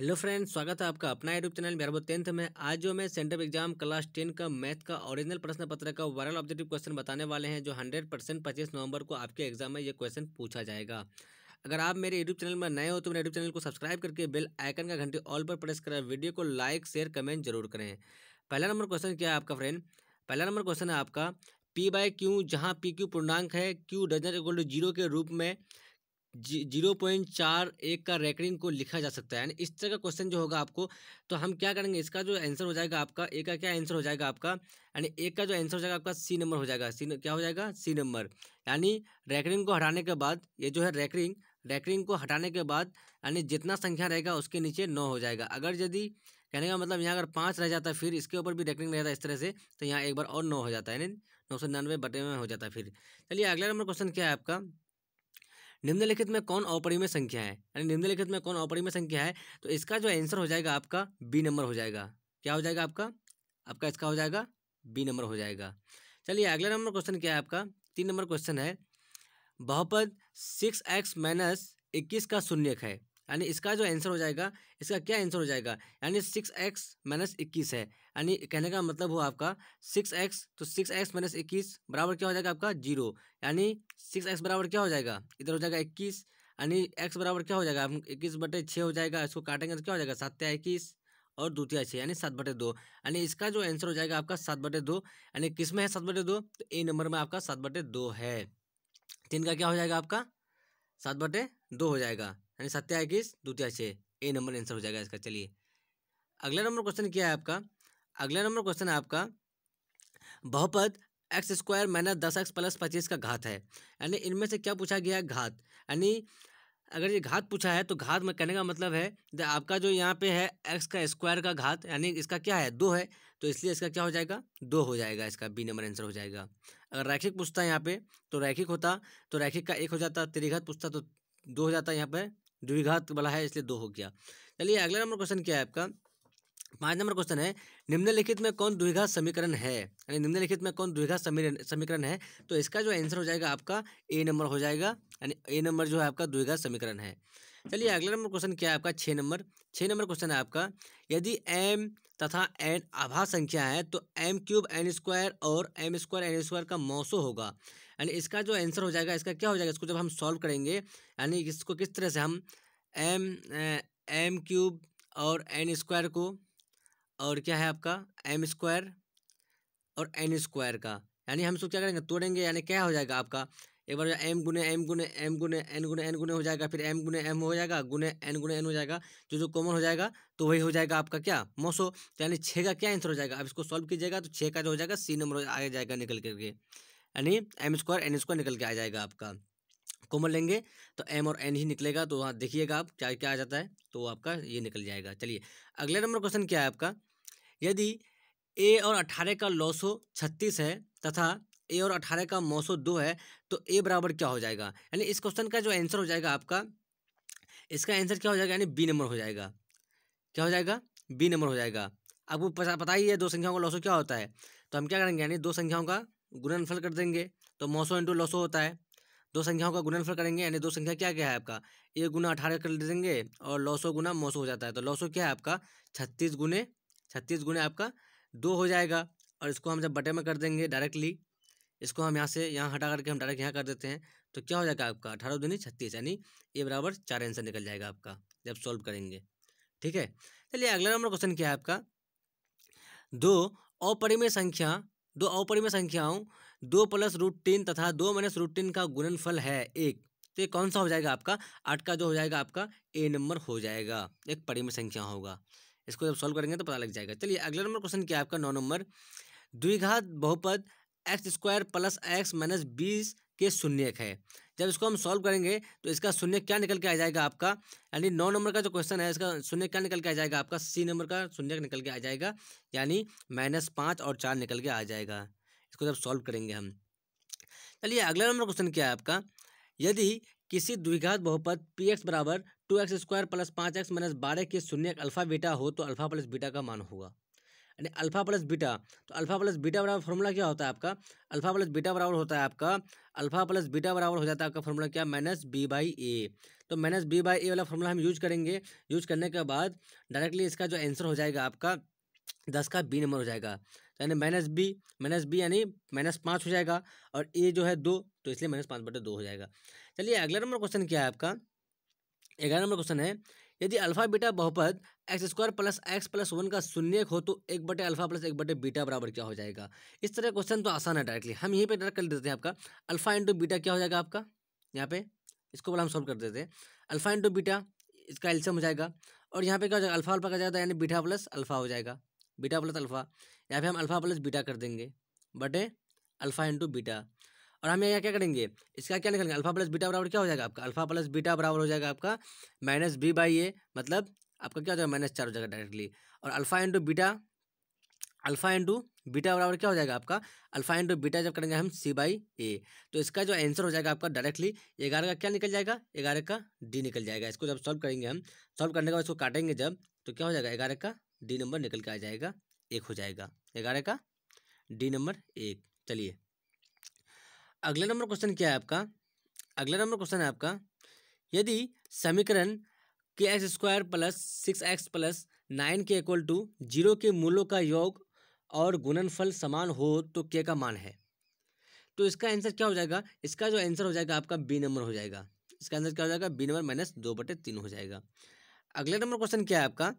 Hello friends, स्वागत है आपका अपना यूट्यूब चैनल बिहार टेंथ में। आज जो मैं सेंटर एग्ज़ाम क्लास टेन का मैथ का ओरिजिनल प्रश्न पत्र का वायरल ऑब्जेक्टिव क्वेश्चन बताने वाले हैं, जो हंड्रेड परसेंट पच्चीस नवंबर को आपके एग्ज़ाम में ये क्वेश्चन पूछा जाएगा। अगर आप मेरे यूट्यूब चैनल में नए हो तो मेरे यूट्यूब चैनल को सब्सक्राइब करके बेल आइकन का घंटे ऑल पर प्रेस करें। वीडियो को लाइक, शेयर, कमेंट ज़रूर करें। पहला नंबर क्वेश्चन क्या है आपका फ्रेंड? पहला नंबर क्वेश्चन है आपका पी बाई क्यू जहाँ पी क्यू पूर्णांक है Q doesn't equal to zero के रूप में ज़ीरो पॉइंट चार एक का रैकरिंग को लिखा जा सकता है। यानी इस तरह का क्वेश्चन जो होगा आपको तो हम क्या करेंगे, इसका जो आंसर हो जाएगा आपका, ए का क्या आंसर हो जाएगा आपका? यानी एक का जो आंसर हो जाएगा आपका, सी नंबर हो जाएगा। सी क्या हो जाएगा? C number. यानी रैकरिंग को हटाने के बाद, ये जो है रैकरिंग रैकरिंग को हटाने के बाद, यानी जितना संख्या रहेगा उसके नीचे नौ हो जाएगा। अगर यदि, कहने का मतलब यहाँ अगर पाँच रह जाता फिर इसके ऊपर भी रैकरिंग रहता इस तरह से तो यहाँ एक बार और नौ हो जाता है। यानी नौ सौ निन्यानवे बटे में हो जाता है फिर। चलिए अगला नंबर क्वेश्चन क्या है आपका? निम्नलिखित में कौन अपरिमेय संख्या है? यानी निम्नलिखित में कौन अपरिमेय संख्या है? तो इसका जो आंसर हो जाएगा आपका बी नंबर हो जाएगा। क्या हो जाएगा आपका? आपका इसका हो जाएगा बी नंबर हो जाएगा। चलिए अगला नंबर क्वेश्चन क्या है आपका? तीन नंबर क्वेश्चन है। बहुपद सिक्स एक्स माइनस इक्कीस का शून्यक है। यानी इसका जो आंसर हो जाएगा, इसका क्या आंसर हो जाएगा? यानी सिक्स एक्स माइनस इक्कीस है। यानी कहने का मतलब हुआ आपका सिक्स एक्स तो सिक्स एक्स माइनस इक्कीस बराबर क्या हो जाएगा आपका? ज़ीरो यानी सिक्स एक्स बराबर क्या हो जाएगा? इधर हो जाएगा इक्कीस। यानी एक्स बराबर क्या हो जाएगा? इक्कीस बटे छः हो जाएगा, इसको काटेंगे तो क्या हो जाएगा? सात्या इक्कीस और द्वितीय छः यानी सात बटे दो। यानी इसका जो आंसर हो जाएगा आपका सात बटे दो। यानी किसमें है सात बटे दो? तो ए नंबर में आपका सात बटे दो है। तीन का क्या हो जाएगा आपका? सात बटे दो हो जाएगा। यानी सत्या इक्कीस द्वितीय ए नंबर आंसर हो जाएगा इसका। चलिए, अगला नंबर क्वेश्चन क्या है आपका? अगला नंबर क्वेश्चन है आपका, बहुपद एक्स स्क्वायर माइनस दस एक्स प्लस पच्चीस का घात है। यानी इनमें से क्या पूछा गया? है घात। यानी अगर ये घात पूछा है तो घात में कहने का मतलब है आपका जो यहाँ पे है एक्स का स्क्वायर का घात, यानी इसका क्या है? दो है। तो इसलिए इसका क्या हो जाएगा? दो हो जाएगा, इसका बी नंबर आंसर हो जाएगा। अगर रैखिक पूछता है यहाँ पे तो रैखिक होता तो रैखिक का एक हो जाता त्रिघात पूछता तो दो हो जाता है यहाँ पे। द्विघात वाला है, इसलिए दो हो गया। चलिए, अगला नंबर क्वेश्चन क्या है आपका? पाँच नंबर क्वेश्चन है, निम्नलिखित में कौन द्विघात समीकरण है? यानी निम्नलिखित में कौन द्विघात समीकरण है? तो इसका जो आंसर हो जाएगा आपका ए नंबर हो जाएगा, यानी ए नंबर जो है आपका द्विघात समीकरण है। चलिए, अगला नंबर क्वेश्चन क्या है आपका? छः नंबर। छः नंबर क्वेश्चन है आपका, यदि एम तथा एन आभा संख्या है तो एम क्यूब एन स्क्वायर और एम स्क्वायर एन स्क्वायर का मौसो होगा। यानी इसका जो आंसर हो जाएगा, इसका क्या हो जाएगा, इसको जब हम सॉल्व करेंगे, यानी इसको किस तरह से हम एम एम क्यूब और एन स्क्वायर को, और क्या है आपका एम स्क्वायर और एन स्क्वायर का, यानी हम इसको क्या करेंगे, तोड़ेंगे, यानी क्या हो जाएगा आपका, एक बार एम गुने एम गुने एम गुने एन गुने एन गुने हो जाएगा, फिर एम गुने एम हो जाएगा, गुने एन गुने एन हो जाएगा, जो जो कॉमन हो जाएगा तो वही हो जाएगा आपका क्या, मोसो, यानी छः का क्या आंसर हो जाएगा अब इसको सॉल्व कीजिएगा तो छः का जो हो जाएगा सी नंबर आ जाएगा निकल करके। यानी एम स्क्वायर एन स्क्वायर निकल के आ जाएगा आपका। कॉमन लेंगे तो एम और एन ही निकलेगा तो वहाँ देखिएगा आप क्या क्या आ जाता है तो आपका ये निकल जाएगा। चलिए, अगले नंबर क्वेश्चन क्या है आपका? यदि ए और अठारह का लौसो छत्तीस है तथा ए और अठारह का मौसो दो है तो ए बराबर क्या हो जाएगा? यानी इस क्वेश्चन का जो आंसर हो जाएगा आपका, इसका आंसर क्या हो जाएगा? यानी बी नंबर हो जाएगा। क्या हो जाएगा? बी नंबर हो जाएगा। आपको पता ही है दो संख्याओं का लॉसो क्या होता है? तो हम क्या करेंगे? यानी दो संख्याओं का गुणनफल कर देंगे तो मौसो इंटू लॉसो होता है। दो संख्याओं का गुणनफल करेंगे, यानी दो संख्या क्या क्या है आपका? एक गुना अठारह कर देंगे और लौसो गुना मौसो हो जाता है। तो लौसो क्या है आपका? छत्तीस गुने छत्तीस गुने आपका दो हो जाएगा और इसको हम जब बटे में कर देंगे डायरेक्टली, इसको हम यहाँ से यहाँ हटा करके हम डायरेक्ट यहाँ कर देते हैं तो क्या हो जाएगा आपका? अठारह दूनी छत्तीस, यानी ये बराबर चार आंसर निकल जाएगा आपका, जब सॉल्व करेंगे। ठीक है? चलिए अगला नंबर क्वेश्चन क्या है आपका? दो अपरिमेय संख्या दो अपरिमेय संख्याओं दो प्लस रूट तीन तथा दो माइनस रूट तीन का गुणनफल है एक। तो ये कौन सा हो जाएगा आपका? आठ का जो हो जाएगा आपका, ए नंबर हो जाएगा। एक परिमेय संख्या होगा। इसको जब सॉल्व करेंगे तो पता लग जाएगा। चलिए अगला नंबर क्वेश्चन क्या है आपका? नौ नंबर। द्विघात बहुपद x square plus x minus बीस के शून्यक है। जब इसको हम सॉल्व करेंगे तो इसका शून्य क्या निकल के आ जाएगा आपका? यानी नौ नंबर का जो क्वेश्चन है, इसका शून्य क्या निकल के आ जाएगा आपका? सी नंबर का शून्य निकल के आ जाएगा, यानी माइनस पाँच और चार निकल के आ जाएगा। इसको जब सॉल्व करेंगे हम। चलिए, अगला नंबर क्वेश्चन क्या है आपका? यदि किसी द्विघात बहुपद पी एक्स बराबर टू एक्स स्क्वायर प्लस पाँच एक्स माइनस बारह के शून्य अल्फ़ा बीटा हो तो अल्फ़ा प्लस बीटा का मान होगा। यानी अल्फ़ा प्लस बीटा तो अल्फ़ा प्लस बीटा बराबर फॉर्मूला क्या होता है आपका? अल्फ़ा प्लस बीटा बराबर होता है आपका, अल्फ़ा प्लस बीटा बराबर हो जाता है आपका फॉर्मूला क्या? माइनस बी बाई ए तो माइनस बी बाई ए वाला फॉर्मूला हम यूज़ करेंगे। यूज़ करने के बाद डायरेक्टली इसका जो आंसर हो जाएगा आपका, दस का बी नंबर हो जाएगा। तो यानी माइनस बी माइनस बी यानी माइनस पाँच हो जाएगा और ए जो है दो तो इसलिए माइनस पाँच बटे दो हो जाएगा। चलिए अगला नंबर क्वेश्चन क्या है आपका? ग्यारह नंबर क्वेश्चन है यदि अल्फ़ा बीटा बहुपद x square plus x plus one का शून्य हो तो एक बटे अल्फ़ा प्लस एक बटे बीटा बराबर क्या हो जाएगा? इस तरह क्वेश्चन तो आसान है डायरेक्टली हम यहीं पे डायरेक्ट कर देते हैं आपका। अल्फ़ा इंटू बीटा क्या हो जाएगा आपका? यहाँ पे इसको बोला हम सॉल्व कर देते हैं। अल्फ़ा इंटू बीटा, इसका एल्सियम हो जाएगा। और यहाँ पे क्या हो जाएगा? अल्फ़ा अल्फ़ा का जाएगा यानी बीटा प्लस अल्फ़ा हो जाएगा। Beta plus alpha. यहाँ पे हम अल्फ़ा प्लस बीटा कर देंगे। बटे अल्फ़ा इंटू बीटा। और हम यहाँ क्या करेंगे? इसका क्या निकलेंगे? अल्फ़ा प्लस बीटा बराबर क्या हो जाएगा आपका? अल्फ़ा प्लस बीटा बराबर हो जाएगा आपका माइनस बी बाई ए मतलब आपका क्या हो जाएगा? माइनस चार हो जाएगा डायरेक्टली और alpha into beta, alpha into beta बराबर क्या हो जाएगा आपका? अल्फ़ा इंटू बीटा जब करेंगे हम सी बाई ए। तो इसका जो आंसर हो जाएगा आपका डायरेक्टली ग्यारह का क्या निकल जाएगा? ग्यारह का डी निकल जाएगा। इसको जब सॉल्व करेंगे हम सॉल्व करने के बाद इसको काटेंगे जब तो क्या हो जाएगा? ग्यारह का डी नंबर निकल के आ जाएगा, एक हो जाएगा। ग्यारह का डी नंबर एक। चलिए अगला नंबर क्वेश्चन क्या है आपका? अगला नंबर क्वेश्चन है आपका, यदि समीकरण के x square plus six x plus nine के इक्वल टू ज़ीरो के मूलों का योग और गुणनफल समान हो तो के का मान है। तो इसका आंसर क्या हो जाएगा? इसका जो आंसर हो जाएगा आपका बी नंबर हो जाएगा। इसका आंसर क्या हो जाएगा? बी नंबर माइनस दो बटे तीन हो जाएगा। अगला नंबर क्वेश्चन क्या है आपका?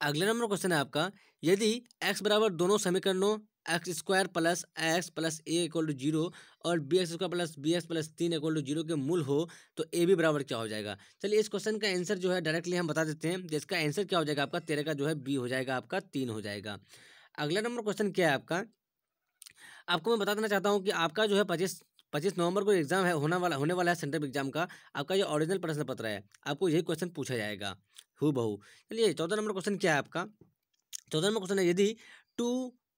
अगला नंबर क्वेश्चन है आपका यदि एक्स बराबर दोनों समीकरणों x square plus x plus A equal to zero और B x square plus B x plus तीन इक्वल टू ज़ीरो के मूल हो तो ए भी बराबर क्या हो जाएगा? चलिए इस क्वेश्चन का आंसर जो है डायरेक्टली हम बता देते हैं, जिसका आंसर क्या हो जाएगा आपका? तेरह का जो है बी हो जाएगा, आपका तीन हो जाएगा। अगला नंबर क्वेश्चन क्या है आपका? आपको मैं बता देना चाहता हूँ कि आपका जो है पच्चीस पच्चीस नवंबर को एग्ज़ाम है, होने वाला होने वाला है सेंट्रल एग्ज़ाम का। आपका जो ओरिजिनल प्रश्न पत्र है, आपको यही क्वेश्चन पूछा जाएगा। हु बहू चलिए चौदह नंबर क्वेश्चन क्या है आपका? चौदह नंबर क्वेश्चन है, यदि टू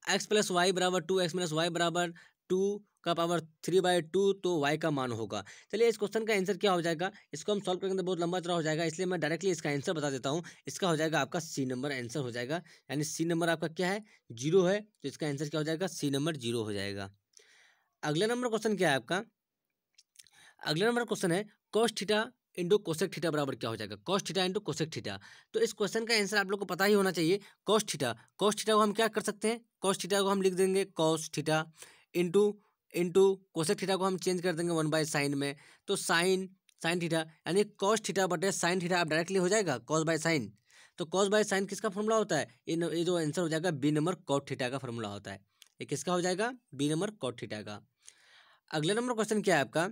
एक्स प्लस वाई बराबर टू एक्स माइनस वाई बराबर टू का पावर थ्री बाई टू तो वाई का मान होगा। चलिए, इस क्वेश्चन का आंसर क्या हो जाएगा? इसको हम सॉल्व करेंगे तो बहुत लंबा चौड़ा हो जाएगा, इसलिए मैं डायरेक्टली इसका आंसर बता देता हूँ। इसका हो जाएगा आपका सी नंबर आंसर हो जाएगा, यानी सी नंबर आपका क्या है? ज़ीरो है तो इसका आंसर क्या हो जाएगा? सी नंबर ज़ीरो हो जाएगा। अगला नंबर क्वेश्चन क्या है आपका? अगला नंबर क्वेश्चन है कोस्टिटा इंटू कोसेक थीटा बराबर क्या हो जाएगा? Cos theta into cosec theta तो इस क्वेश्चन का आंसर आप लोग को पता ही होना चाहिए कॉस थीटा कॉस थीटा को हम क्या कर सकते हैं? कॉस्ट थीटा को हम लिख देंगे cos theta into into cosec theta को हम चेंज कर देंगे वन बाय साइन में। तो साइन साइन थीटा यानी कॉस थीटा बटे साइन थीटा आप डायरेक्टली हो जाएगा कॉस बाय साइन तो कॉस बाय साइन किसका फॉर्मूला होता है? ये जो आंसर हो जाएगा बी नंबर कॉट थीटा का फॉर्मूला होता है। ये किसका हो जाएगा? बी नंबर कॉट थीटा का। अगले नंबर क्वेश्चन क्या है आपका?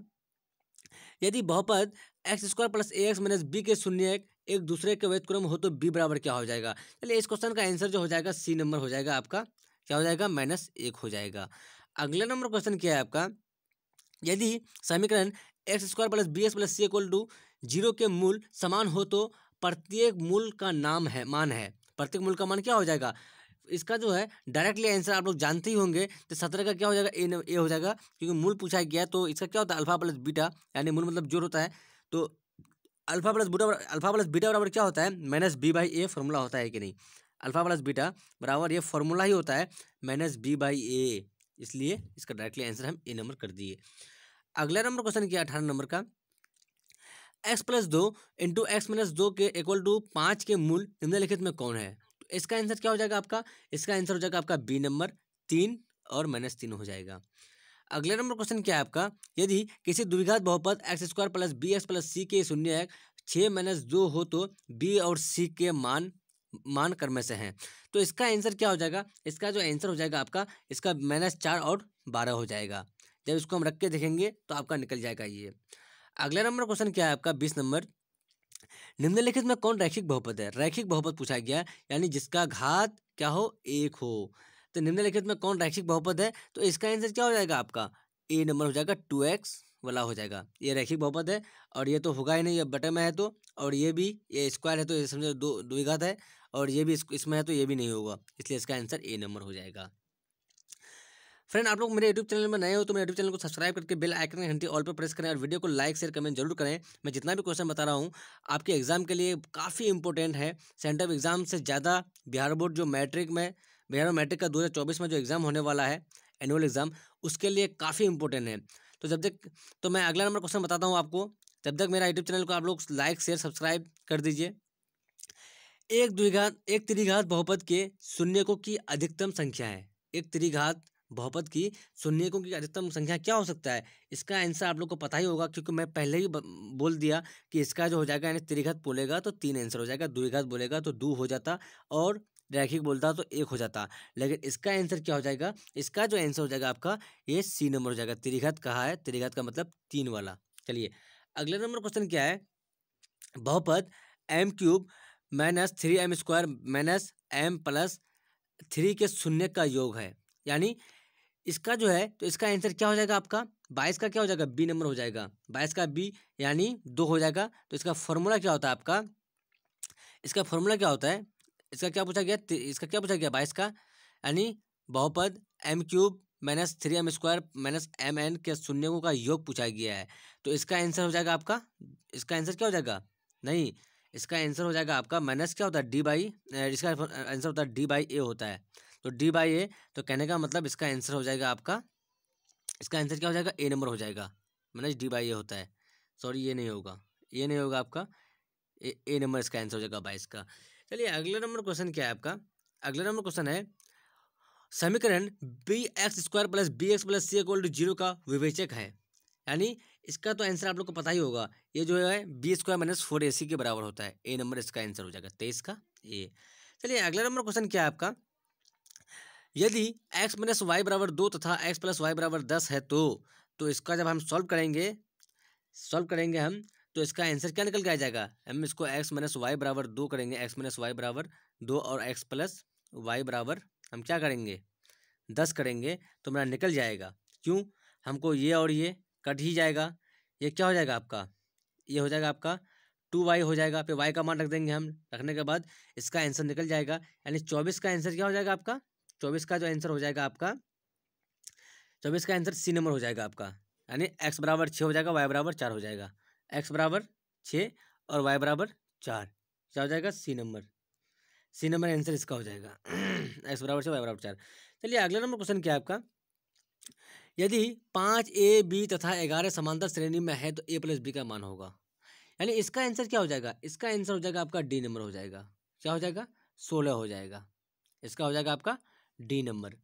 यदि बहुपद x square plus A x minus B के शून्य एक, एक दूसरे के व्यतक्रम हो तो बी बराबर क्या हो जाएगा? चलिए इस क्वेश्चन का आंसर जो हो जाएगा सी नंबर हो जाएगा आपका। क्या हो जाएगा? माइनस एक हो जाएगा। अगले नंबर क्वेश्चन क्या है आपका? यदि समीकरण x square plus B x plus C equal to zero के मूल समान हो तो प्रत्येक मूल का नाम है मान है। प्रत्येक मूल का मान क्या हो जाएगा? इसका जो है डायरेक्टली आंसर आप लोग जानते ही होंगे तो सत्रह का क्या हो जाएगा ए ए हो जाएगा, क्योंकि मूल पूछा गया तो इसका क्या होता है अल्फ़ा प्लस बीटा यानी मूल मतलब ज़ोर होता है तो alpha plus beta alpha plus beta बराबर क्या होता है minus B by A formula होता है कि नहीं? अल्फ़ा प्लस बीटा बराबर ये फॉर्मूला ही होता है माइनस बी बाई ए इसलिए इसका डायरेक्टली आंसर हम ए नंबर कर दिए। अगला नंबर क्वेश्चन किया, अठारह नंबर का। एक्स प्लस दो इंटू एक्स माइनस दो के इक्वल टू पाँच के मूल निम्नलिखित में कौन है? तो इसका आंसर क्या हो जाएगा आपका? इसका आंसर हो जाएगा आपका बी नंबर तीन और माइनस तीन हो जाएगा। अगले नंबर क्वेश्चन क्या है आपका? यदि किसी द्विघात बहुपद x square plus B x plus C के शून्य एक छः माइनस दो हो तो बी और सी के मान मान कर्म से हैं। तो इसका आंसर क्या हो जाएगा? इसका जो आंसर हो जाएगा आपका, इसका माइनस चार और बारह हो जाएगा। जब इसको हम रख के देखेंगे तो आपका निकल जाएगा ये। अगला नंबर क्वेश्चन क्या है आपका? बीस नंबर निम्नलिखित में कौन रैखिक बहुपद है? रैखिक बहुपद पूछा गया, यानी जिसका घात क्या हो? एक हो। तो निम्नलिखित में कौन रैखिक बहुपद है? तो इसका आंसर क्या हो जाएगा आपका? ए नंबर हो जाएगा टू एक्स वाला हो जाएगा। ये रैखिक बहुपद है, और ये तो होगा ही नहीं, ये बटे में है तो और ये भी, ये स्क्वायर है तो ये समझो दो द्विघात है और ये भी इसमें है तो ये भी नहीं होगा, इसलिए इसका आंसर ए नंबर हो जाएगा। फ्रेंड आप लोग मेरे यूट्यूब चैनल में नए हो तो मेरे यूट्यूब चैनल को सब्सक्राइब करके बेल आइकन की घंटी ऑल पर प्रेस करें और वीडियो को लाइक शेयर कमेंट ज़रूर करें। मैं जितना भी क्वेश्चन बता रहा हूँ, आपके एग्ज़ाम के लिए काफ़ी इंपॉर्टेंट है। सेंटर एग्ज़ाम से ज़्यादा बिहार बोर्ड जो मैट्रिक में, बिहार मैट्रिक का दो हज़ार चौबीस में जो एग्ज़ाम होने वाला है एनुअल एग्ज़ाम उसके लिए काफ़ी इंपॉर्टेंट है। तो जब तक तो मैं अगला नंबर क्वेश्चन बताता हूँ आपको। तब तक मेरा यूट्यूब चैनल को आप लोग लाइक शेयर सब्सक्राइब कर दीजिए। एक द्विघात, एक त्रिघात बहुपद के शून्यकों की अधिकतम संख्या है। एक त्रिघात बहुपद की शून्यकों की अधिकतम संख्या क्या हो सकता है? इसका आंसर आप लोग को पता ही होगा, क्योंकि मैं पहले ही बोल दिया कि इसका जो हो जाएगा, यानी त्रिघात बोलेगा तो तीन आंसर हो जाएगा। द्विघात बोलेगा तो दो हो जाता और रैखिक बोलता तो एक हो जाता। लेकिन इसका आंसर क्या हो जाएगा? इसका जो आंसर हो जाएगा आपका, ये सी नंबर हो जाएगा। त्रिघात कहा है? त्रिघात का मतलब तीन वाला। चलिए, अगले नंबर क्वेश्चन क्या है? बहुपद M cube minus three M square minus M plus three के शून्य का योग है। यानी इसका जो है तो इसका आंसर क्या हो जाएगा आपका? बाईस का क्या हो जाएगा? बी नंबर हो जाएगा। बाईस का बी यानी दो हो जाएगा। तो इसका फॉर्मूला क्या होता है आपका? इसका फॉर्मूला क्या होता है? इसका क्या पूछा गया? इसका क्या पूछा गया? बाईस का। यानी बहुपद M cube minus three M square minus M N के शून्यों का योग पूछा गया है। तो इसका आंसर हो जाएगा आपका? इसका आंसर क्या हो जाएगा? नहीं, इसका आंसर हो जाएगा आपका माइनस क्या होता है? डी बाई इसका आंसर होता है डी बाई ए होता है। तो डी बाई ए तो कहने का मतलब इसका आंसर हो जाएगा आपका इसका आंसर क्या हो जाएगा? ए नंबर हो जाएगा। माइनस डी बाई ए होता है। सॉरी ये नहीं होगा। ये नहीं होगा आपका। ए, ए नंबर इसका आंसर हो जाएगा बाईस का चलिए अगला नंबर क्वेश्चन क्या है आपका? अगला नंबर क्वेश्चन है समीकरण B x square plus B x plus C equal to zero का विवेचक है। यानी इसका तो आंसर आप लोग को पता ही होगा। ये जो है B square minus four A C के बराबर होता है। ए नंबर इसका आंसर हो जाएगा तेईस का। ए। चलिए अगला नंबर क्वेश्चन क्या है आपका? यदि एक्स माइनस वाई बराबर दो तथा एक्स प्लस वाई बराबर दस है तो तो इसका जब हम सॉल्व करेंगे सॉल्व करेंगे हम तो इसका आंसर क्या निकल के आ जाएगा? हम इसको एक्स माइनस वाई बराबर दो करेंगे एक्स माइनस वाई बराबर दो और एक्स प्लस वाई बराबर हम क्या करेंगे? दस करेंगे तो मेरा निकल जाएगा। क्यों? हमको ये और ये कट ही जाएगा। ये क्या हो जाएगा आपका? ये हो जाएगा आपका टू वाई हो जाएगा। फिर वाई का मान रख देंगे हम। रखने के बाद इसका आंसर निकल जाएगा। यानी चौबीस का आंसर क्या हो जाएगा आपका? चौबीस का जो आंसर हो जाएगा आपका, चौबीस का आंसर सी नंबर हो जाएगा आपका, यानी एक्स बराबर छः हो जाएगा, वाई बराबर चार हो जाएगा। एक्स बराबर छः और वाई बराबर चार, क्या हो जाएगा? C number. C number answer इसका हो जाएगा। एक्स बराबर छः, वाई बराबर चार। चलिए अगला नंबर क्वेश्चन क्या है आपका? यदि पाँच ए, बी तथा ग्यारह समांतर श्रेणी में है तो ए प्लस बी का मान होगा। यानी इसका आंसर क्या हो जाएगा? इसका आंसर हो जाएगा आपका डी नंबर हो जाएगा। क्या हो जाएगा? सोलह हो जाएगा। इसका हो जाएगा आपका डी नंबर।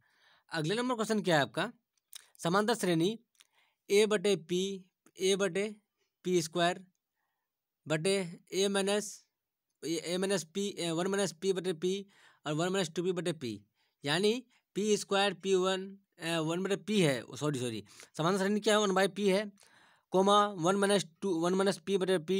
अगले नंबर क्वेश्चन क्या है आपका? समांतर श्रेणी ए बटे पी ए बटे पी स्क्वायर बटे A minus A minus P one minus P बटे पी और वन माइनस टू पी बटे पी यानी P square P one one बटे पी है सॉरी सॉरी समांतर श्रेणी क्या है? वन बाई पी है comma one minus two one minus P बटे P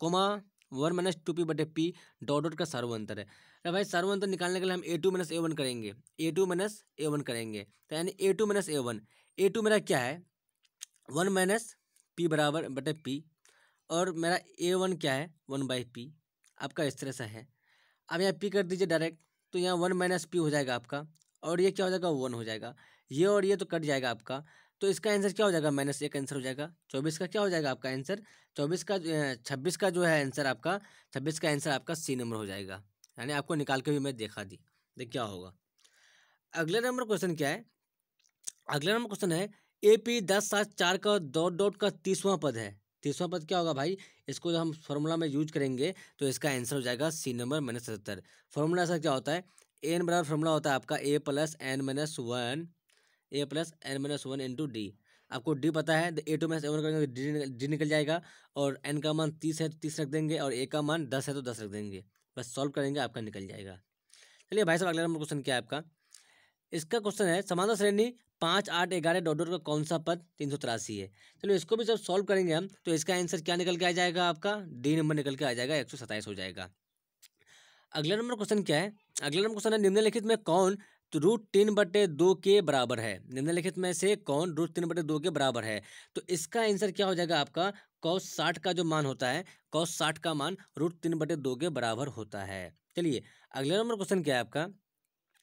comma one minus two P बटे पी डॉट डॉट का सर्वंतर है। अरे भाई सर्वंतर निकालने के लिए हम A two minus A one करेंगे। A two minus A one करेंगे। तो यानी A two minus A one. A two मेरा क्या है? वन माइनस पी बराबर बटे पी। और मेरा ए वन क्या है? One by P. आपका इस तरह से है। अब यहाँ पी कर दीजिए डायरेक्ट तो यहाँ वन माइनस पी हो जाएगा आपका। और ये क्या हो जाएगा? वन हो जाएगा। ये और ये तो कट जाएगा आपका। तो इसका आंसर क्या हो जाएगा? माइनस एक आंसर हो जाएगा। चौबीस का क्या हो जाएगा आपका आंसर? चौबीस का छब्बीस का जो है आंसर आपका, छब्बीस का आंसर आपका सी नंबर हो जाएगा। यानी आपको निकाल के भी मैं देखा दी। देख क्या होगा। अगले नंबर क्वेश्चन क्या है? अगला नंबर क्वेश्चन है, ए, पी, दस, सात, चार का डॉट डॉट का तीसवां पद है। तीसवां पद क्या होगा भाई? इसको जब हम फॉर्मूला में यूज़ करेंगे तो इसका आंसर हो जाएगा सी नंबर माइनस सत्तर फॉर्मूला ऐसा क्या होता है? एन बराबर फॉर्मूला होता है आपका A plus N minus one A plus N minus one into D आपको डी पता है ए टू माइनस वन करेंगे डी निकल जाएगा, और एन का मान तीस है तो तीस रख देंगे, और ए का मान दस है तो दस रख देंगे। बस सॉल्व करेंगे, आपका निकल जाएगा। चलिए भाई साहब, अगला नंबर क्वेश्चन क्या है आपका? इसका क्वेश्चन है समानता श्रेणी पाँच आठ ग्यारह डॉट डॉट का कौन सा पद तीन सौ तिरासी है? चलो इसको भी जब सॉल्व करेंगे हम तो इसका आंसर क्या निकल के आ जाएगा आपका? डी नंबर निकल के आ जाएगा, एक सौ सत्ताईस हो जाएगा। अगला नंबर क्वेश्चन क्या है? अगला नंबर क्वेश्चन है, निम्नलिखित में कौन तो रूट तीन बटे दो के बराबर है? निम्नलिखित में से कौन रूट तीन बटे दो के बराबर है? तो इसका आंसर क्या हो जाएगा आपका? कौस साठ का जो मान होता है, कौस साठ का मान रूट तीन बटे दो के बराबर होता है। चलिए, अगला नंबर क्वेश्चन क्या है आपका?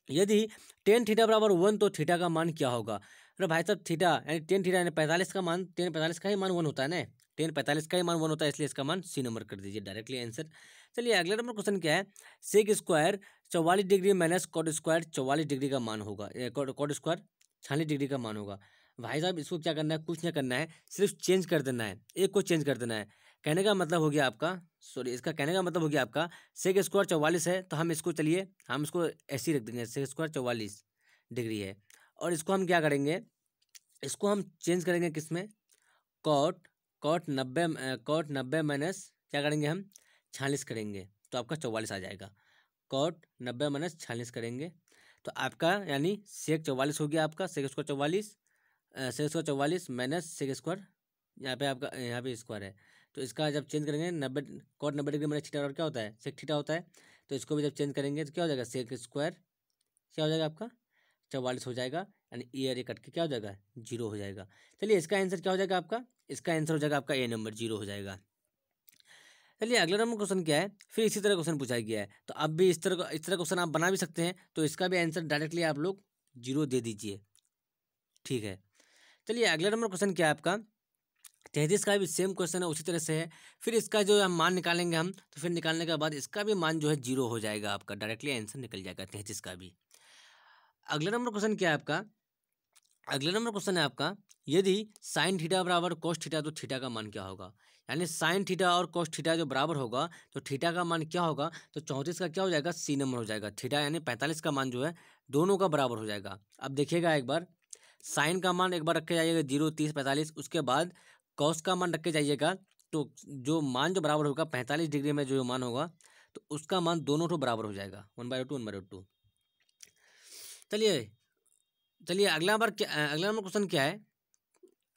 यदि टेन थीटा बराबर वन तो थीटा का मान क्या होगा? अरे भाई साहब थीटा यानी टेन थीटा यानी पैंतालीस का मान टेन पैंतालीस का ही मान वन होता है ना? टेन पैंतालीस का ही मान वन होता है, इसलिए इसका मान सी नंबर कर दीजिए डायरेक्टली आंसर चलिए, अगला नंबर क्वेश्चन क्या है? सेक स्क्वायर चौवालीस डिग्री माइनस कॉट स्क्वायर चौवालीस डिग्री का मान होगा कॉट स्क्वायर छियालीस डिग्री का मान होगा। भाई साहब, इसको क्या करना है? कुछ नहीं करना है, सिर्फ़ चेंज कर देना है, एक को चेंज कर देना है। कहने का मतलब हो गया आपका सॉरी इसका कहने का मतलब हो गया आपका सेक स्क्वायर चौवालीस है तो हम इसको चलिए, हम इसको ऐसे रख देंगे सेक स्क्वायर चौवालीस डिग्री है। और इसको हम क्या करेंगे? इसको हम चेंज करेंगे किसमें कॉट कॉट नब्बे कॉट नब्बे माइनस क्या करेंगे हम? छियालीस करेंगे तो आपका चौवालीस आ जाएगा। कॉट नब्बे माइनस छियालीस करेंगे तो आपका यानी सेक चौवालीस हो गया आपका सेक स्क्वायर चौवालीस सेक स्क्वायर चौवालीस माइनस सेक स्क्वायर यहाँ पे आपका, यहाँ पे स्क्वायर है। तो इसका जब चेंज करेंगे, नब्बे कॉट नब्बे डिग्री माइनस थीटा और क्या होता है? सेक थीटा होता है। तो इसको भी जब चेंज करेंगे तो क्या हो जाएगा? सेक स्क्वायर क्या हो जाएगा आपका? चौवालीस हो जाएगा, यानी ईयर ए कट के क्या हो जाएगा? ज़ीरो हो जाएगा। चलिए, इसका आंसर क्या हो जाएगा आपका? इसका आंसर हो जाएगा आपका ए नंबर ज़ीरो हो जाएगा। चलिए, अगला नंबर क्वेश्चन क्या है? फिर इसी तरह क्वेश्चन पूछा गया है। तो अब भी इस तरह इस तरह क्वेश्चन आप बना भी सकते हैं। तो इसका भी आंसर डायरेक्टली आप लोग ज़ीरो दे दीजिए। ठीक है? चलिए, अगला नंबर क्वेश्चन क्या है आपका? तैंतीस का भी सेम क्वेश्चन है, उसी तरह से है। फिर इसका जो हम मान निकालेंगे हम तो फिर निकालने के बाद इसका भी मान जो है ज़ीरो हो जाएगा आपका। डायरेक्टली आंसर निकल जाएगा तैंतीस का भी। अगला नंबर क्वेश्चन क्या है आपका? अगला नंबर क्वेश्चन है आपका, यदि साइन थीटा बराबर कोस थीटा तो थीटा का मान क्या होगा? यानी साइन थीटा और कोस थीटा जो बराबर होगा तो थीटा का मान क्या होगा? तो चौंतीस का क्या हो जाएगा? सी नंबर हो जाएगा। थीटा यानी पैंतालीस का मान जो है, दोनों का बराबर हो जाएगा। अब देखिएगा एक बार। साइन का मान एक बार रखे जाइएगा ज़ीरो, तीस, पैंतालीस, उसके बाद कॉस का मान रखे जाइएगा तो जो मान जो बराबर होगा पैंतालीस डिग्री में जो मान होगा तो उसका मान दोनों तो बराबर हो जाएगा। One by two, one by two. चलिए चलिए अगला नंबर क्या अगला नंबर क्वेश्चन क्या है?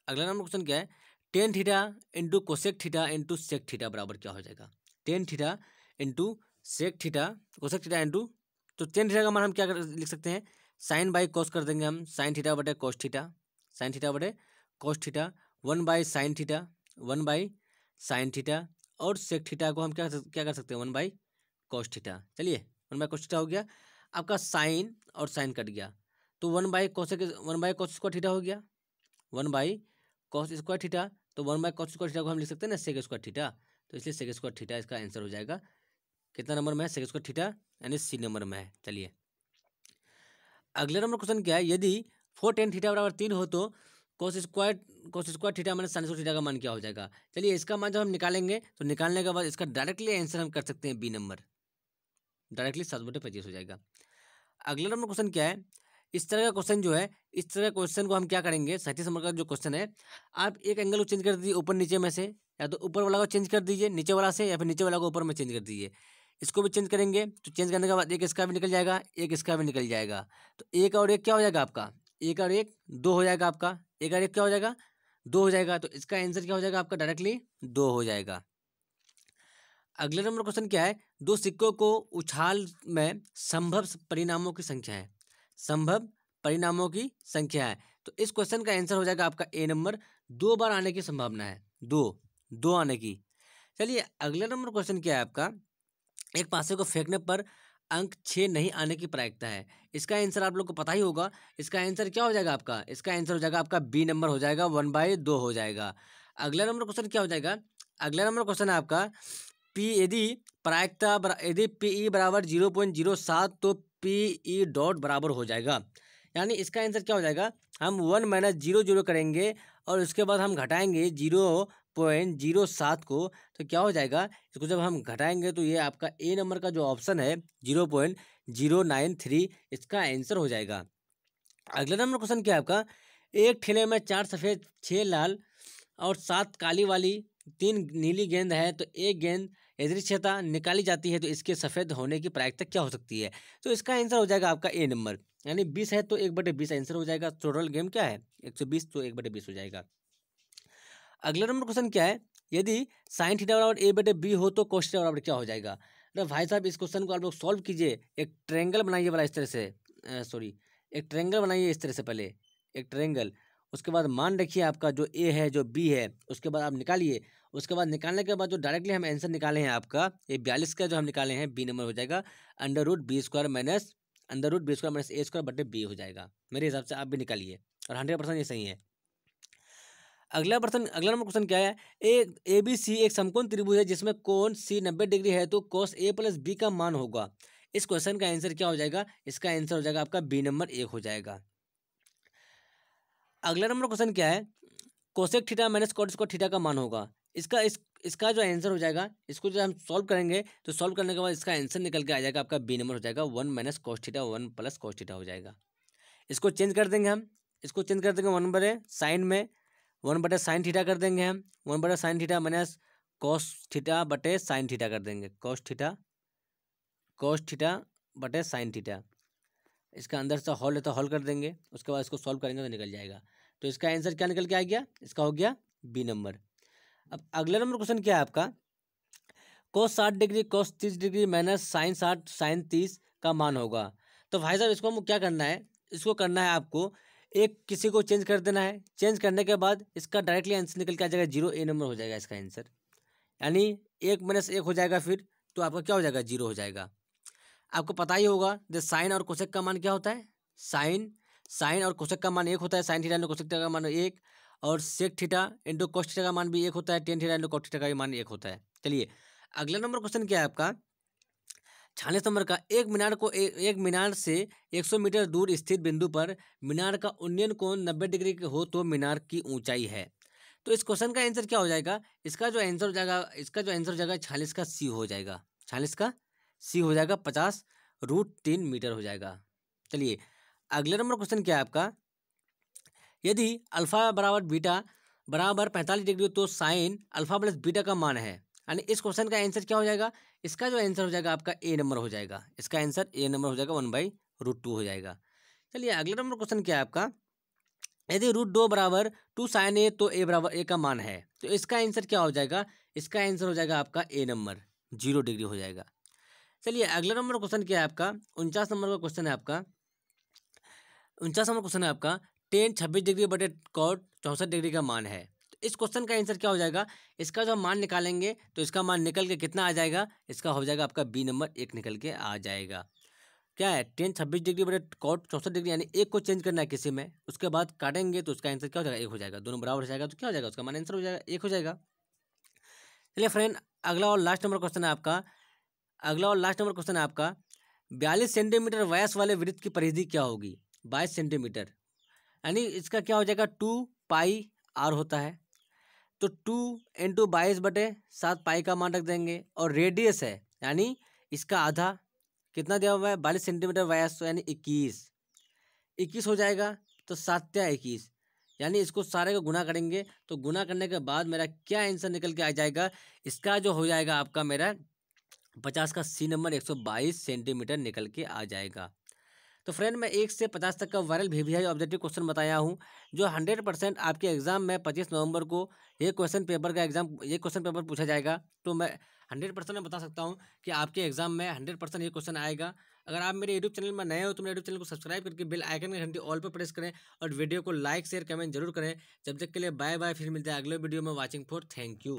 अगला नंबर क्वेश्चन क्या है? Tan theta into cosec theta into sec theta बराबर क्या हो जाएगा? Tan theta into sec theta, cosec theta into तो टेन थीटा का मान हम क्या कर, लिख सकते हैं? साइन बाई कॉस कर देंगे हम, साइन थीटा बटे कॉस थीटा, साइन थीटा बटे cos theta, one by sine theta, one by sine theta, और सेक थीटा को हम क्या क्या कर सकते हैं? One by cos theta. चलिए, वन बाई कॉस थीटा हो गया। आपका साइन और साइन कट गया। तो one by cos one by cos square theta हो गया। One by cos square theta तो one by cos square theta को हम लिख सकते हैं ना सेक स्क्वायर थीटा। तो इसलिए सेक स्क्वायर थीटा इसका आंसर हो जाएगा। कितना नंबर में है? सेक स्क्वायर थीटा यानी सी नंबर में है। चलिए अगले नंबर क्वेश्चन क्या है? यदि फोर टेन थीटा बराबर तीन हो तो cos square cos square theta minus sine square theta का मान क्या हो जाएगा? चलिए इसका मान जब हम निकालेंगे तो निकालने के बाद इसका डायरेक्टली आंसर हम कर सकते हैं बी नंबर डायरेक्टली सात बटे पच्चीस हो जाएगा. अगला नंबर क्वेश्चन क्या है? इस तरह का क्वेश्चन जो है, इस तरह क्वेश्चन को हम क्या करेंगे? सैंतीस नंबर का जो क्वेश्चन है, आप एक एंगल को चेंज कर दीजिए ऊपर नीचे में से, या तो ऊपर वाला को चेंज कर दीजिए, नीचे वाला से, या फिर नीचे वाला को ऊपर में चेंज कर दीजिए। इसको भी चेंज करेंगे तो चेंज करने के बाद एक इसका भी निकल जाएगा, एक इसका भी निकल जाएगा। तो एक और एक क्या हो जाएगा आपका? एक और एक, दो हो जाएगा आपका। एक और एक क्या हो जाएगा? दो हो जाएगा। तो इसका आंसर क्या हो जाएगा आपका? डायरेक्टली दो हो जाएगा। अगले नंबर क्वेश्चन क्या है? दो सिक्कों को उछाल में संभव परिणामों की संख्या है। संभव परिणामों की संख्या है। तो इस क्वेश्चन का आंसर हो जाएगा आपका ए नंबर। दो बार आने की संभावना है। दो दो आने की। चलिए, अगला नंबर क्वेश्चन क्या है आपका? एक पासे को फेंकने पर अंक छः नहीं आने की प्रायिकता है। इसका आंसर आप लोग को पता ही होगा। इसका आंसर क्या हो जाएगा आपका? इसका आंसर हो जाएगा आपका बी नंबर हो जाएगा, वन बाई दो हो जाएगा। अगला नंबर क्वेश्चन क्या हो जाएगा? अगला नंबर क्वेश्चन है आपका, पी यदि प्रायिकता यदि पी ई बराबर ज़ीरो पॉइंट ज़ीरो सात तो पी ई डॉट बराबर हो जाएगा। यानी इसका आंसर क्या हो जाएगा? हम वन माइनस ज़ीरो ज़ीरो करेंगे और उसके बाद हम घटाएँगे ज़ीरो पॉइंट ज़ीरो सात को तो क्या हो जाएगा? इसको जब हम घटाएँगे तो ये आपका ए नंबर का जो ऑप्शन है, zero point zero nine three, इसका आंसर हो जाएगा। अगला नंबर क्वेश्चन क्या है आपका? एक ठेले में चार सफ़ेद छः लाल और सात काली वाली, तीन नीली गेंद है तो एक गेंद यदृक्षता निकाली जाती है तो इसके सफ़ेद होने की प्रायिकता क्या हो सकती है? तो इसका आंसर हो जाएगा आपका ए नंबर। यानी बीस है तो एक बटे बीस आंसर हो जाएगा, टोटल गेम क्या है? एक सौ बीस तो एक बटे बीस हो जाएगा। अगला नंबर क्वेश्चन क्या है? यदि साइन थीटा बराबर ए बटे बी हो तो कोस थीटा बराबर क्या हो जाएगा? अरे भाई साहब, इस क्वेश्चन को आप लोग सॉल्व कीजिए। एक ट्रेंगल बनाइए वाला इस तरह से। सॉरी एक ट्रेंगल बनाइए इस तरह से पहले। एक ट्रेंगल उसके बाद मान रखिए आपका जो ए है, जो बी है, उसके बाद आप निकालिए। उसके बाद निकालने के बाद जो डायरेक्टली हम आंसर निकाले हैं आपका, ये बयालीस का जो हम निकाले हैं बी नंबर हो जाएगा। Under root B square minus under root B square minus A square बटे बी हो जाएगा। मेरे हिसाब से आप भी निकालिए। और हंड्रेड परसेंट ये सही है। अगला प्रश्न, अगला नंबर क्वेश्चन क्या है? एक ए, बी, सी, एक समकोण त्रिभुज है, जिसमें कोण सी नब्बे डिग्री है तो कोस ए प्लस बी का मान होगा। इस क्वेश्चन का आंसर क्या हो जाएगा? इसका आंसर हो जाएगा आपका बी नंबर एक हो जाएगा। अगला नंबर क्वेश्चन क्या है? Cosec theta minus cot square theta का मान होगा। इसका, इस, इसका जो आंसर हो जाएगा, इसको जब हम सॉल्व करेंगे तो सॉल्व करने के बाद इसका आंसर निकल के आ जाएगा आपका बी नंबर हो जाएगा one minus cos theta one plus cos theta हो जाएगा। इसको चेंज कर देंगे हम। इसको चेंज कर देंगे वन बटे साइन में। वन बटे साइन थीटा कर देंगे हम, वन बटे sine theta minus cos theta बटे साइन थीटा कर देंगे। कॉस थीटा कॉस थीटा बटे साइन थीटा। इसका अंदर से हॉल है तो हॉल कर देंगे, उसके बाद इसको सॉल्व करेंगे तो निकल जाएगा। तो इसका आंसर क्या निकल के आ गया? इसका हो गया बी नंबर। अब अगला नंबर क्वेश्चन क्या है आपका? कोस साठ डिग्री, कोस तीस डिग्री माइनस साइन साठ, साइन तीस का मान होगा। तो भाई साहब, इसको हम क्या करना है? इसको करना है आपको एक किसी को चेंज कर देना है। चेंज करने के बाद इसका डायरेक्टली आंसर निकल के आ जाएगा ज़ीरो ए नंबर हो जाएगा इसका आंसर यानी एक माइनस एक हो जाएगा फिर तो आपका क्या हो जाएगा? ज़ीरो हो जाएगा। आपको पता ही होगा जो साइन और कोशक का मान क्या होता है? साइन साइन और कोशक का मान एक होता है। साइन थीटा कोशेक का मान एक और sec theta into cos theta का मान भी एक होता है। Tan theta into cos theta का भी मान एक होता है। चलिए, अगला नंबर क्वेश्चन क्या है आपका? छियालीस नंबर का एक मीनार को ए, एक मीनार से 100 मीटर दूर स्थित बिंदु पर मीनार का उन्नयन कोण 90 डिग्री हो तो मीनार की ऊंचाई है। तो इस क्वेश्चन का आंसर क्या हो जाएगा? इसका जो आंसर हो जाएगा इसका जो आंसर हो जाएगा छियालीस का सी हो जाएगा। छियालीस का सी हो जाएगा पचास रूट तीन मीटर हो जाएगा। चलिए अगले नंबर क्वेश्चन क्या है आपका? यदि अल्फ़ा बराबर बीटा बराबर पैंतालीस डिग्री तो साइन अल्फ़ा प्लस बीटा का मान है। यानी इस क्वेश्चन का आंसर क्या हो जाएगा? इसका जो आंसर हो जाएगा आपका ए नंबर हो जाएगा। इसका आंसर ए नंबर हो जाएगा वन बाई रूट टू हो जाएगा। चलिए अगला नंबर क्वेश्चन क्या है आपका? यदि रूट दो बराबर टू साइन ए तो ए बराबर ए का मान है तो इसका आंसर क्या हो जाएगा? इसका आंसर हो जाएगा आपका ए नंबर, ज़ीरो डिग्री हो जाएगा। चलिए अगला नंबर क्वेश्चन क्या है आपका? उनचास नंबर का क्वेश्चन है आपका। उनचास नंबर क्वेश्चन है आपका टेन छब्बीस डिग्री बटे कॉट चौंसठ डिग्री का मान है। इस क्वेश्चन का आंसर क्या हो जाएगा? इसका जो मान निकालेंगे तो इसका मान निकल के कितना आ जाएगा? इसका हो जाएगा आपका बी नंबर एक निकल के आ जाएगा। क्या है? टेन छब्बीस डिग्री बटे कॉट चौंसठ डिग्री, यानी एक को चेंज करना है किसी में, उसके बाद काटेंगे तो उसका आंसर क्या हो जाएगा? एक हो जाएगा। दोनों बराबर हो जाएगा तो क्या हो जाएगा? उसका मान आंसर हो जाएगा, एक हो जाएगा। चलिए फ्रेंड अगला और लास्ट नंबर क्वेश्चन है आपका। अगला और लास्ट नंबर क्वेश्चन है आपका। बयालीस सेंटीमीटर वयस वाले वृत्त की परिधि क्या होगी? बाईस सेंटीमीटर यानी इसका क्या हो जाएगा? टू पाई आर होता है। तो टू इंटू बाईस बटे सात पाई का मान रख देंगे और रेडियस है, यानी इसका आधा कितना दिया हुआ है? बाईस सेंटीमीटर वायस यानी इक्कीस। इक्कीस हो जाएगा तो सात या इक्कीस। यानी इसको सारे को गुना करेंगे तो गुना करने के बाद मेरा क्या आंसर निकल के आ जाएगा? इसका जो हो जाएगा आपका मेरा पचास का सी नंबर एक सौ बाईस सेंटीमीटर निकल के आ जाएगा। तो फ्रेंड, मैं एक से पचास तक का वायरल वी ऑब्जेक्टिव क्वेश्चन बताया हूँ, जो हंड्रेड परसेंट आपके एग्ज़ाम में पच्चीस नवंबर को ये क्वेश्चन पेपर का एग्ज़ाम ये क्वेश्चन पेपर पूछा जाएगा। तो मैं हंड्रेड परसेंट मैं बता सकता हूँ कि आपके एग्ज़ाम में हंड्रेड परसेंट ये क्वेश्चन आएगा। अगर आप मेरे यूट्यूब चैनल में नए हो तो मेरे यूट्यूब चैनल को सब्सक्राइब करके बिल आइकन की घंटी ऑल पर प्रेस करें और वीडियो को लाइक शेयर कमेंट ज़रूर करें। जब तक के लिए बाय बाय फिर मिलते हैं अगले वीडियो में वॉचिंग फॉर थैंक यू